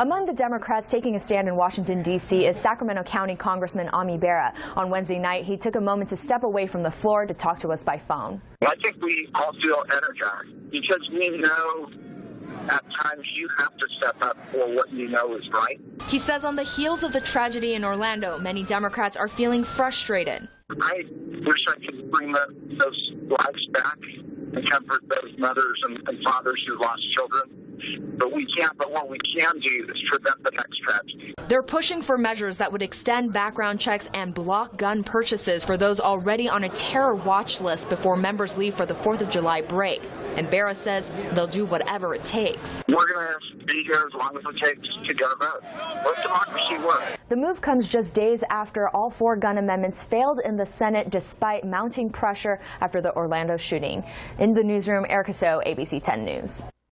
Among the Democrats taking a stand in Washington, D.C. is Sacramento County Congressman Ami Bera. On Wednesday night, he took a moment to step away from the floor to talk to us by phone. I think we all feel energized because we know at times you have to step up for what you know is right. He says on the heels of the tragedy in Orlando, many Democrats are feeling frustrated. I wish I could bring the, those lives back and comfort those mothers and, and fathers who lost children but we can't. But what we can do is prevent the next tragedy. They're pushing for measures that would extend background checks and block gun purchases for those already on a terror watch list before members leave for the 4th of July break. And Bera says they'll do whatever it takes. We're going to be here as long as it takes to get a vote. Let democracy work. The move comes just days after all four gun amendments failed in the Senate despite mounting pressure after the Orlando shooting. In the newsroom, Erica So, ABC 10 News.